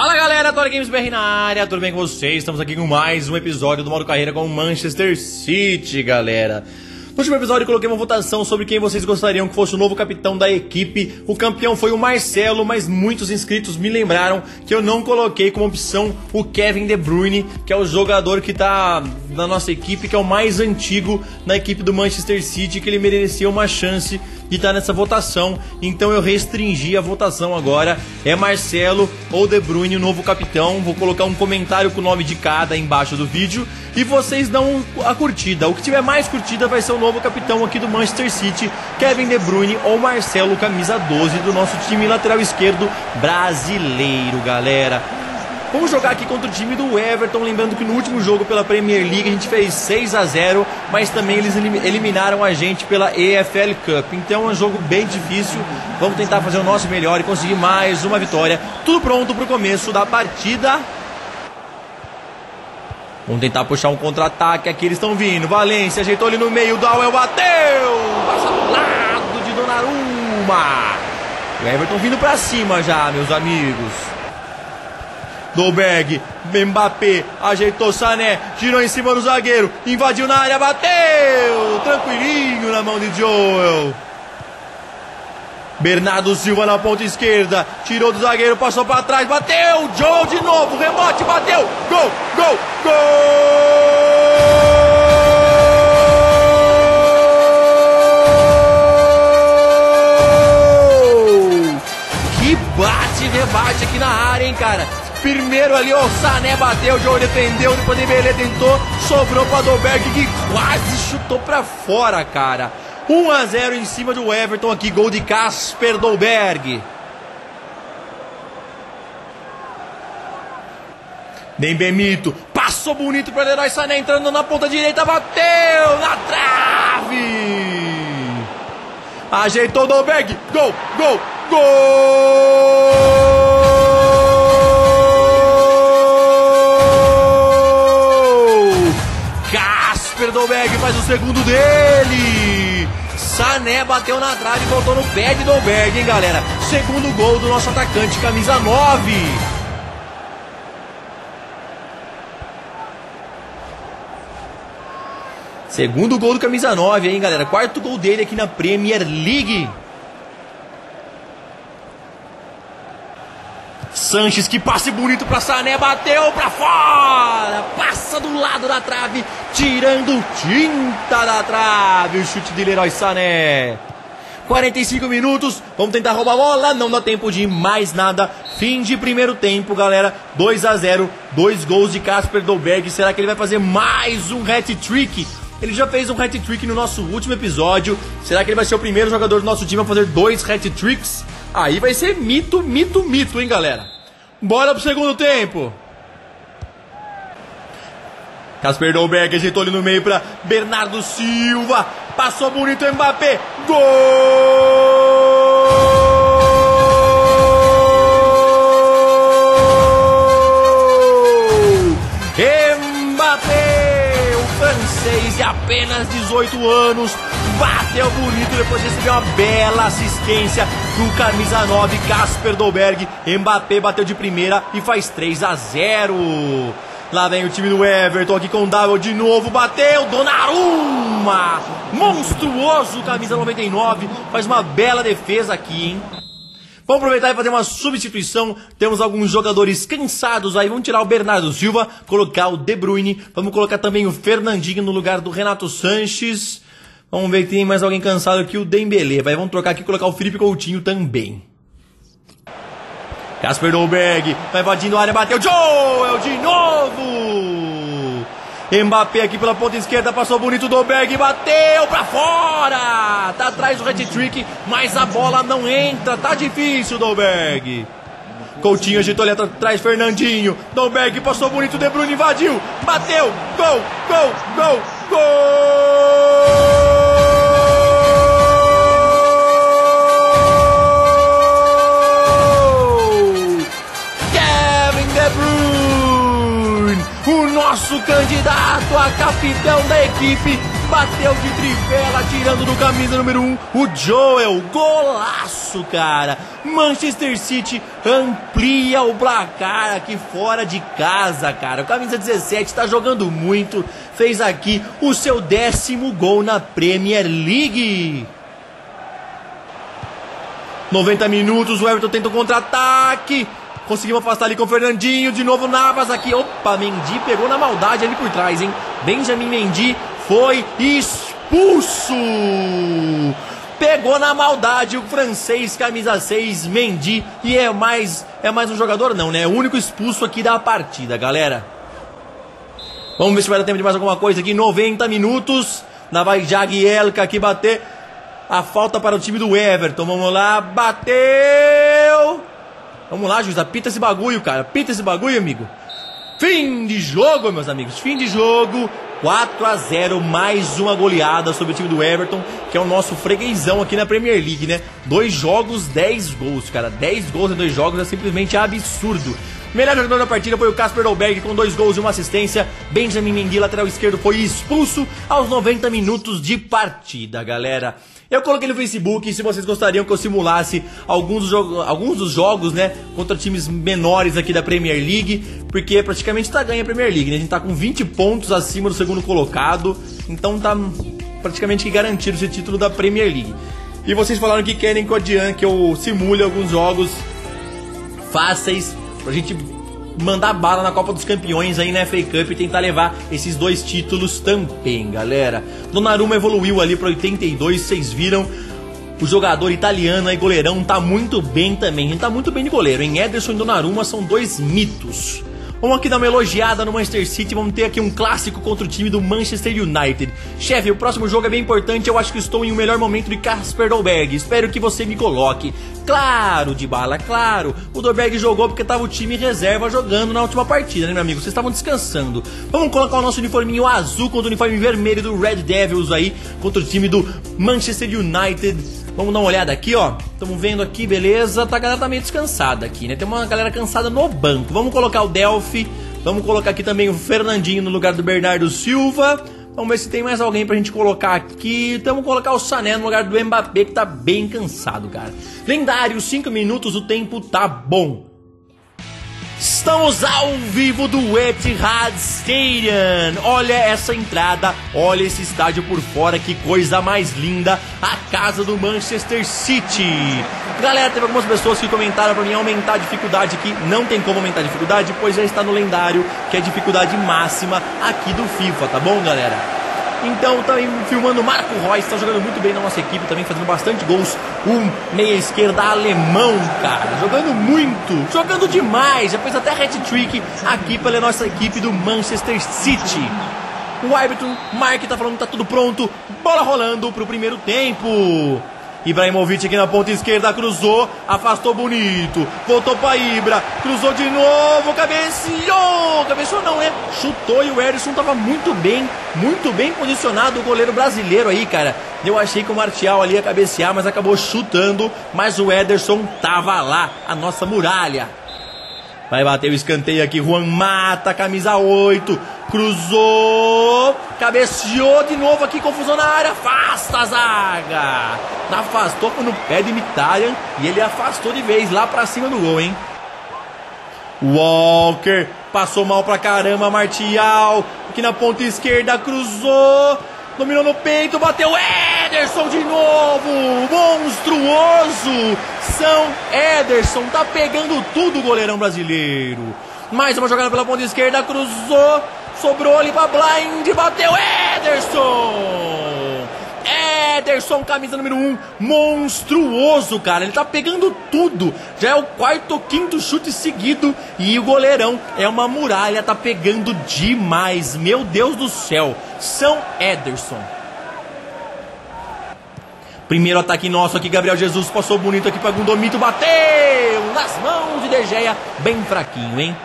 Fala galera, Tori Games BR na área, tudo bem com vocês? Estamos aqui com mais um episódio do modo carreira com o Manchester City, galera. No último episódio coloquei uma votação sobre quem vocês gostariam que fosse o novo capitão da equipe. O campeão foi o Marcelo, mas muitos inscritos me lembraram que eu não coloquei como opção o Kevin De Bruyne, que é o jogador que está na nossa equipe, que é o mais antigo na equipe do Manchester City, que ele merecia uma chance de estar nessa votação. Então eu restringi a votação agora. É Marcelo ou De Bruyne, o novo capitão. Vou colocar um comentário com o nome de cada embaixo do vídeo e vocês dão a curtida. O que tiver mais curtida vai ser o novo capitão aqui do Manchester City, Kevin De Bruyne ou Marcelo, camisa 12 do nosso time lateral esquerdo brasileiro, galera. Vamos jogar aqui contra o time do Everton, lembrando que no último jogo pela Premier League a gente fez 6 a 0, mas também eles eliminaram a gente pela EFL Cup. Então é um jogo bem difícil. Vamos tentar fazer o nosso melhor e conseguir mais uma vitória. Tudo pronto para o começo da partida. Vamos tentar puxar um contra-ataque aqui, eles estão vindo. Valência ajeitou ali no meio, o Dowell bateu! Passa do lado de Donnarumma. O Everton vindo para cima já, meus amigos. Dolberg, Mbappé, ajeitou Sané, girou em cima do zagueiro, invadiu na área, bateu! Tranquilinho na mão de Joel. Bernardo Silva na ponta esquerda, tirou do zagueiro, passou para trás, bateu! Joel de novo, rebote, bateu! Gol, gol, gol! Que bate, rebate aqui na área, hein, cara? Primeiro ali, o Sané bateu, o Joe defendeu, depois o Dembélé tentou, sobrou para Dolberg que quase chutou para fora, cara. 1 a 0 em cima do Everton aqui, gol de Casper Dolberg. Dembemito, passou bonito para Leroy Sané entrando na ponta direita, bateu na trave. Ajeitou Dolberg, gol, gol, gol! Dolberg faz o segundo dele. Sané bateu na trave e voltou no pé de Dolberg, hein, galera? Segundo gol do nosso atacante, camisa 9. Segundo gol do camisa 9, hein, galera? Quarto gol dele aqui na Premier League. Sanches que passe bonito para Sané, bateu para fora, passa do lado da trave, tirando tinta da trave, o chute de Leroy Sané. 45 minutos, vamos tentar roubar a bola, não dá tempo de mais nada. Fim de primeiro tempo, galera. 2 a 0, dois gols de Casper Dolberg. Será que ele vai fazer mais um hat-trick? Ele já fez um hat-trick no nosso último episódio. Será que ele vai ser o primeiro jogador do nosso time a fazer dois hat-tricks? Aí vai ser mito, mito, mito, hein, galera? Bora pro segundo tempo. Casper Dolberg ajeitou ali no meio para Bernardo Silva. Passou bonito o Mbappé. Gol! Francês de apenas 18 anos, bateu bonito depois de receber uma bela assistência do camisa 9 Casper Dolberg. Mbappé bateu de primeira e faz 3 a 0. Lá vem o time do Everton aqui com o Double de novo, bateu, Donnarumma! Monstruoso, camisa 99, faz uma bela defesa aqui, hein? Vamos aproveitar e fazer uma substituição. Temos alguns jogadores cansados aí. Vamos tirar o Bernardo Silva, colocar o De Bruyne. Vamos colocar também o Fernandinho no lugar do Renato Sanches. Vamos ver tem mais alguém cansado aqui, o Dembele. Vai, vamos trocar aqui e colocar o Felipe Coutinho também. Casper Dolberg, vai invadindo a área, bateu, Joel de novo! Mbappé aqui pela ponta esquerda, passou bonito, Dolberg bateu pra fora! Tá atrás do hat-trick, mas a bola não entra, tá difícil, Dolberg. Coutinho agitou ali atrás, Fernandinho. Dolberg passou bonito, De Bruyne invadiu, bateu, gol, gol, gol, gol! Nosso candidato a capitão da equipe bateu de trivela, tirando do camisa número 1, um, o Joel. Golaço, cara. Manchester City amplia o placar aqui fora de casa, cara. O camisa 17 tá jogando muito. Fez aqui o seu décimo gol na Premier League. 90 minutos, o Everton tenta o contra-ataque. Conseguimos afastar ali com o Fernandinho. De novo Navas aqui. Opa, Mendy pegou na maldade ali por trás, hein? Benjamin Mendy foi expulso. Pegou na maldade o francês camisa 6 Mendy e é mais é mais um jogador não, né? É o único expulso aqui da partida, galera. Vamos ver se vai dar tempo de mais alguma coisa aqui. 90 minutos. Na Jagielka aqui bater. A falta para o time do Everton. Vamos lá, bateu. Vamos lá, juiz, apita esse bagulho, cara. Apita esse bagulho, amigo. Fim de jogo, meus amigos. Fim de jogo. 4 a 0 mais uma goleada sobre o time do Everton, que é o nosso freguesão aqui na Premier League, né? Dois jogos, 10 gols, cara. 10 gols em dois jogos é simplesmente absurdo. Melhor jogador da partida foi o Casper Dolberg com dois gols e uma assistência. Benjamin Mendy, lateral esquerdo, foi expulso aos 90 minutos de partida, galera. Eu coloquei no Facebook se vocês gostariam que eu simulasse alguns, do alguns dos jogos, né, contra times menores aqui da Premier League, porque praticamente tá ganha a Premier League, né? A gente tá com 20 pontos acima do segundo colocado, então tá praticamente que garantido esse título da Premier League. E vocês falaram que querem que eu simule alguns jogos fáceis pra gente mandar bala na Copa dos Campeões aí na FA Cup e tentar levar esses dois títulos também, galera. Donnarumma evoluiu ali para 82, vocês viram. O jogador italiano aí, goleirão, tá muito bem também. Gente tá muito bem de goleiro, hein? Ederson e Donnarumma são dois mitos. Vamos aqui dar uma elogiada no Manchester City. Vamos ter aqui um clássico contra o time do Manchester United. Chefe, o próximo jogo é bem importante. Eu acho que estou em um melhor momento de Casper Dolberg. Espero que você me coloque. Claro, de bala, claro. O Dolberg jogou porque estava o time reserva jogando na última partida, né, meu amigo? Vocês estavam descansando. Vamos colocar o nosso uniforminho azul contra o uniforme vermelho do Red Devils aí contra o time do Manchester United. Vamos dar uma olhada aqui, ó. Estamos vendo aqui, beleza. Tá, a galera tá meio descansada aqui, né? Tem uma galera cansada no banco. Vamos colocar o Delphi. Vamos colocar aqui também o Fernandinho no lugar do Bernardo Silva. Vamos ver se tem mais alguém pra gente colocar aqui. Vamos colocar o Sané no lugar do Mbappé, que tá bem cansado, cara. Lendário, 5 minutos, o tempo tá bom. Estamos ao vivo do Etihad Stadium. Olha essa entrada, olha esse estádio por fora, que coisa mais linda. A casa do Manchester City. Galera, teve algumas pessoas que comentaram para mim aumentar a dificuldade aqui. Não tem como aumentar a dificuldade, pois já está no lendário, que é a dificuldade máxima aqui do FIFA, tá bom, galera? Então também filmando Marco Reus, está jogando muito bem na nossa equipe, também fazendo bastante gols. Um meia esquerda alemão, cara, jogando muito, jogando demais. Já fez até hat-trick aqui pela nossa equipe do Manchester City. O árbitro Mark tá falando que tá tudo pronto. Bola rolando pro primeiro tempo. Ibrahimovic aqui na ponta esquerda, cruzou, afastou bonito, voltou para Ibra, cruzou de novo, cabeceou, cabeceou não, é, chutou e o Ederson tava muito bem, muito bem posicionado o goleiro brasileiro aí, cara. Eu achei que o Martial ali ia cabecear, mas acabou chutando, mas o Ederson tava lá, a nossa muralha. Vai bater o escanteio aqui, Juan Mata, camisa 8, cruzou, cabeceou de novo aqui, confusão na área, afasta a zaga. Afastou no pé de Mkhitaryan e ele afastou de vez lá pra cima do gol, hein? Walker passou mal pra caramba, Martial, aqui na ponta esquerda, cruzou, dominou no peito, bateu Ederson de novo, monstruoso, São Ederson, tá pegando tudo o goleirão brasileiro. Mais uma jogada pela ponta esquerda, cruzou, sobrou ali pra Blind, bateu Ederson. Ederson, camisa número 1, um, monstruoso, cara. Ele tá pegando tudo. Já é o quarto ou quinto chute seguido. E o goleirão é uma muralha, tá pegando demais. Meu Deus do céu. São Ederson. Primeiro ataque nosso aqui, Gabriel Jesus passou bonito aqui para Gundomito, bateu nas mãos de De Gea, bem fraquinho, hein?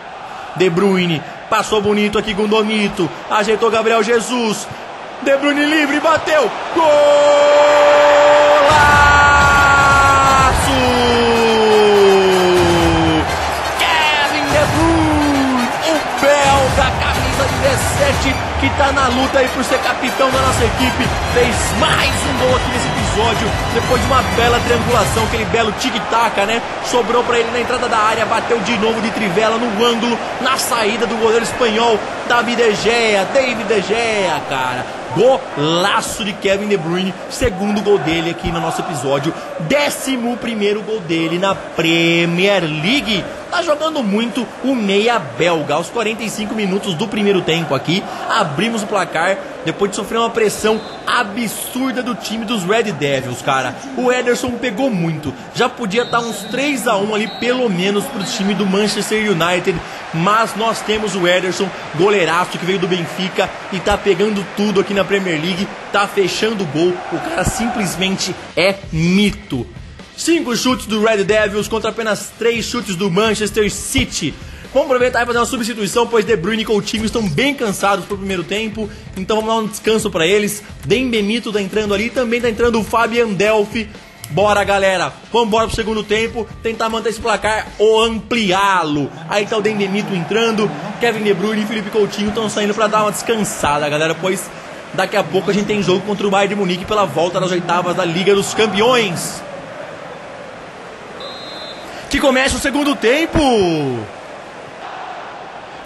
De Bruyne passou bonito aqui, Gundomito, ajeitou Gabriel Jesus, De Bruyne livre, bateu, golaço! Kevin De Bruyne, o belga, camisa 17, que tá na luta aí por ser capitão capitão da nossa equipe, fez mais um gol aqui nesse episódio, depois de uma bela triangulação, aquele belo tic-tac, né? Sobrou para ele na entrada da área, bateu de novo de trivela no ângulo, na saída do goleiro espanhol, David De Gea, David De Gea, cara. Golaço de Kevin De Bruyne, segundo gol dele aqui no nosso episódio, décimo primeiro gol dele na Premier League. Tá jogando muito o meia belga. Aos 45 minutos do primeiro tempo aqui, abrimos o placar depois de sofrer uma pressão absurda do time dos Red Devils, cara. O Ederson pegou muito. Já podia estar uns 3 a 1 ali pelo menos pro time do Manchester United, mas nós temos o Ederson, goleiraço que veio do Benfica e tá pegando tudo aqui na Premier League, tá fechando o gol. O cara simplesmente é mito. Cinco chutes do Red Devils contra apenas três chutes do Manchester City. Vamos aproveitar e fazer uma substituição, pois De Bruyne e Coutinho estão bem cansados pro primeiro tempo. Então vamos dar um descanso para eles. Dembemito tá entrando ali, também tá entrando o Fabian Delphi. Bora, galera. Vamos embora pro segundo tempo, tentar manter esse placar ou ampliá-lo. Aí tá o Dembemito entrando, Kevin De Bruyne e Felipe Coutinho estão saindo para dar uma descansada, galera, pois daqui a pouco a gente tem jogo contra o Bayern de Munique pela volta das oitavas da Liga dos Campeões que começa o segundo tempo.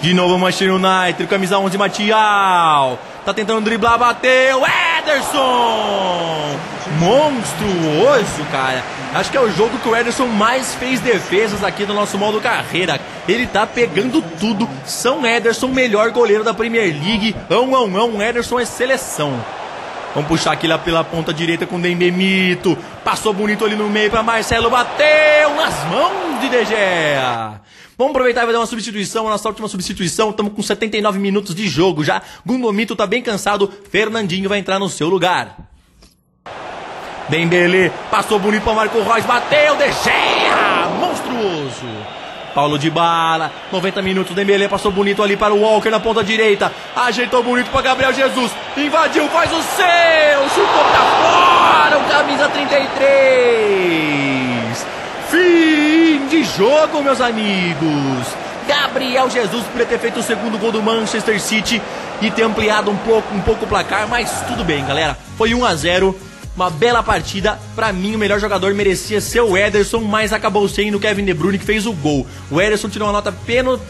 De novo Manchester United, camisa 11 Matial. Tá tentando driblar, bateu. Ederson! Monstruoso, cara. Acho que é o jogo que o Ederson mais fez defesas aqui no nosso modo carreira. Ele tá pegando tudo. São Ederson, melhor goleiro da Premier League. Ão, ão, ão. Ederson é seleção. Vamos puxar aqui lá pela ponta direita com Dembemito. Passou bonito ali no meio para Marcelo. Bateu nas mãos de Gea. Vamos aproveitar e dar uma substituição, a nossa última substituição. Estamos com 79 minutos de jogo já. Gundomito tá bem cansado. Fernandinho vai entrar no seu lugar. Dembele passou bonito para Marco Reus. Bateu. De Gea. Monstruoso. Paulo de Bala, 90 minutos, Dembele passou bonito ali para o Walker na ponta direita, ajeitou bonito para Gabriel Jesus, invadiu, faz o seu, chutou para fora, o camisa 33. Fim de jogo, meus amigos. Gabriel Jesus poderia ter feito o segundo gol do Manchester City e ter ampliado um pouco, um pouco o placar, mas tudo bem, galera. Foi 1 a 0 uma bela partida. Para mim, o melhor jogador merecia ser o Ederson, mas acabou sendo o Kevin De Bruyne que fez o gol. O Ederson tirou uma nota peno,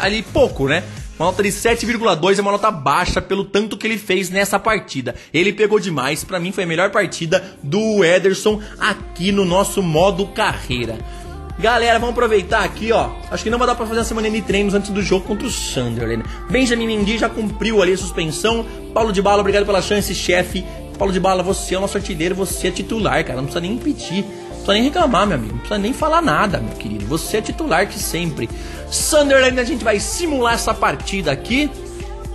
ali pouco, né? Uma nota de 7,2 é uma nota baixa pelo tanto que ele fez nessa partida. Ele pegou demais, para mim foi a melhor partida do Ederson aqui no nosso modo carreira. Galera, vamos aproveitar aqui, ó. Acho que não vai dar pra fazer uma semana de treinos antes do jogo contra o Sunderland. Benjamin Mendy já cumpriu ali a suspensão. Paulo de Bala, obrigado pela chance, chefe. Paulo de Bala, você é o nosso artilheiro, você é titular, cara. Não precisa nem impedir, não precisa nem reclamar, meu amigo. Não precisa nem falar nada, meu querido. Você é titular de sempre. Sunderland, a gente vai simular essa partida aqui.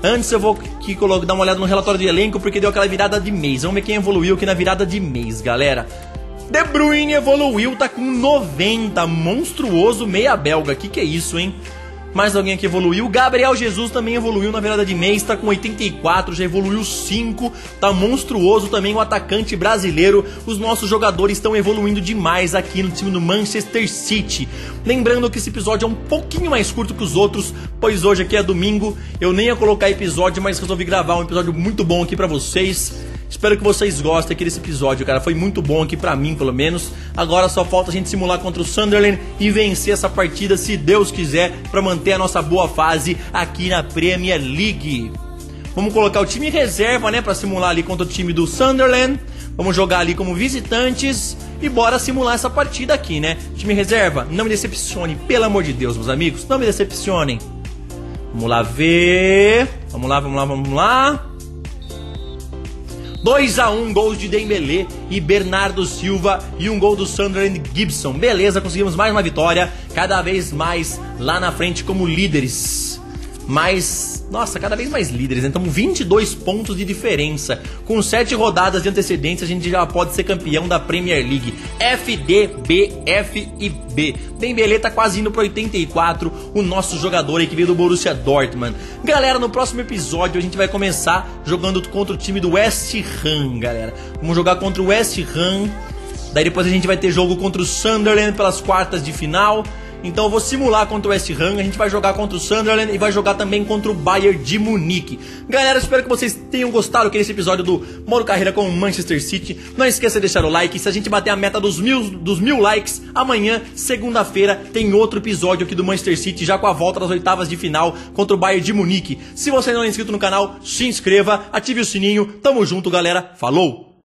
Antes eu vou aqui dar uma olhada no relatório de elenco, porque deu aquela virada de mês. Vamos ver quem evoluiu aqui na virada de mês, galera. De Bruyne evoluiu, tá com 90, monstruoso meia belga. Que que é isso, hein? Mais alguém aqui evoluiu. Gabriel Jesus também evoluiu na virada de mês, tá com 84, já evoluiu 5, tá monstruoso também o atacante brasileiro. Os nossos jogadores estão evoluindo demais aqui no time do Manchester City. Lembrando que esse episódio é um pouquinho mais curto que os outros, pois hoje aqui é domingo. Eu nem ia colocar episódio, mas resolvi gravar um episódio muito bom aqui para vocês. Espero que vocês gostem aqui desse episódio, cara. Foi muito bom aqui para mim, pelo menos. Agora só falta a gente simular contra o Sunderland e vencer essa partida, se Deus quiser, para manter a nossa boa fase aqui na Premier League. Vamos colocar o time reserva, né, para simular ali contra o time do Sunderland. Vamos jogar ali como visitantes e bora simular essa partida aqui, né? Time reserva, não me decepcione, pelo amor de Deus, meus amigos, não me decepcionem. Vamos lá ver. Vamos lá, vamos lá, vamos lá. 2 a 1 gols de Dembélé e Bernardo Silva e um gol do Sunderland Gibson. Beleza, conseguimos mais uma vitória, cada vez mais lá na frente como líderes. Mas, nossa, cada vez mais líderes, então 22 pontos de diferença. Com 7 rodadas de antecedência, a gente já pode ser campeão da Premier League. F, D, B, F e B. Dembélé tá quase indo pro 84, o nosso jogador aí que veio do Borussia Dortmund. Galera, no próximo episódio a gente vai começar jogando contra o time do West Ham, galera. Vamos jogar contra o West Ham. Daí depois a gente vai ter jogo contra o Sunderland pelas quartas de final. Então eu vou simular contra o West Ham, a gente vai jogar contra o Sunderland e vai jogar também contra o Bayern de Munique. Galera, espero que vocês tenham gostado aqui nesse episódio do Modo Carreira com o Manchester City. Não esqueça de deixar o like, se a gente bater a meta dos mil, dos mil likes, amanhã, segunda-feira, tem outro episódio aqui do Manchester City, já com a volta das oitavas de final contra o Bayern de Munique. Se você não é inscrito no canal, se inscreva, ative o sininho, tamo junto galera, falou!